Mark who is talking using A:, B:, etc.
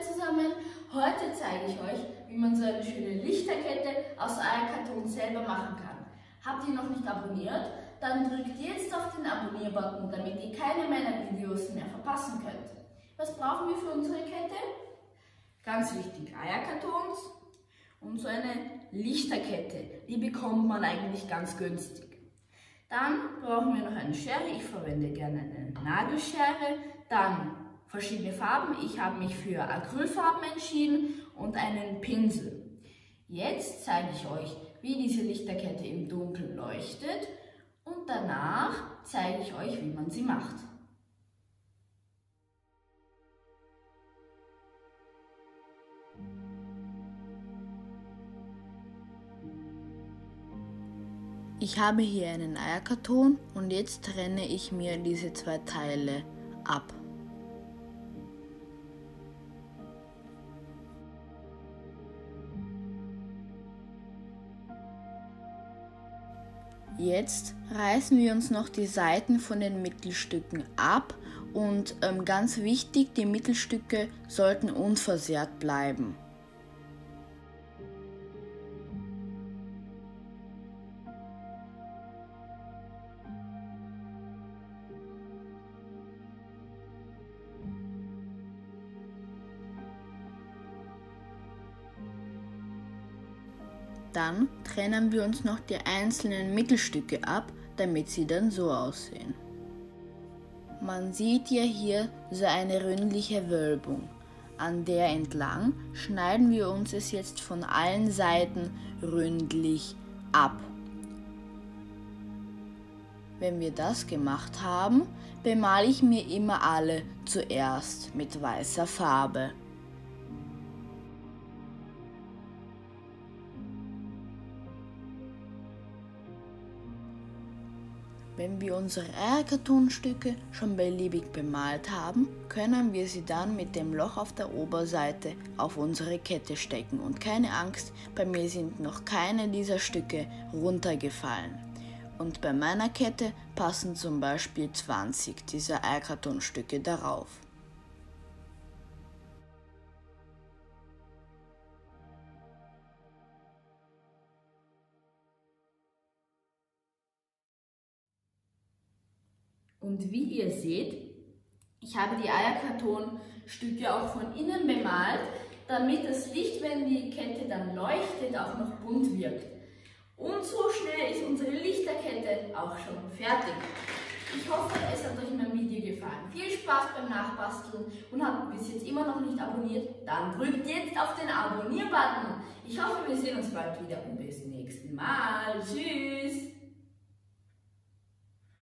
A: zusammen. Heute zeige ich euch, wie man so eine schöne Lichterkette aus Eierkarton selber machen kann. Habt ihr noch nicht abonniert? Dann drückt jetzt auf den Abonnier-Button, damit ihr keine meiner Videos mehr verpassen könnt. Was brauchen wir für unsere Kette? Ganz wichtig, Eierkartons und so eine Lichterkette. Die bekommt man eigentlich ganz günstig. Dann brauchen wir noch eine Schere. Ich verwende gerne eine Nagelschere. Dann verschiedene Farben. Ich habe mich für Acrylfarben entschieden und einen Pinsel. Jetzt zeige ich euch, wie diese Lichterkette im Dunkeln leuchtet und danach zeige ich euch, wie man sie macht. Ich habe hier einen Eierkarton und jetzt trenne ich mir diese zwei Teile ab. Jetzt reißen wir uns noch die Seiten von den Mittelstücken ab und ähm, ganz wichtig, die Mittelstücke sollten unversehrt bleiben. Dann trennen wir uns noch die einzelnen Mittelstücke ab, damit sie dann so aussehen. Man sieht ja hier so eine ründliche Wölbung. An der entlang schneiden wir uns es jetzt von allen Seiten ründlich ab. Wenn wir das gemacht haben, bemale ich mir immer alle zuerst mit weißer Farbe. Wenn wir unsere Eierkartonstücke schon beliebig bemalt haben, können wir sie dann mit dem Loch auf der Oberseite auf unsere Kette stecken. Und keine Angst, bei mir sind noch keine dieser Stücke runtergefallen. Und bei meiner Kette passen zum Beispiel 20 dieser Eierkartonstücke darauf. Und wie ihr seht, ich habe die Eierkartonstücke auch von innen bemalt, damit das Licht, wenn die Kette dann leuchtet, auch noch bunt wirkt. Und so schnell ist unsere Lichterkette auch schon fertig. Ich hoffe, es hat euch mein Video gefallen. Viel Spaß beim Nachbasteln und habt bis jetzt immer noch nicht abonniert, dann drückt jetzt auf den Abonnier-Button. Ich hoffe, wir sehen uns bald wieder und bis nächsten Mal. Tschüss!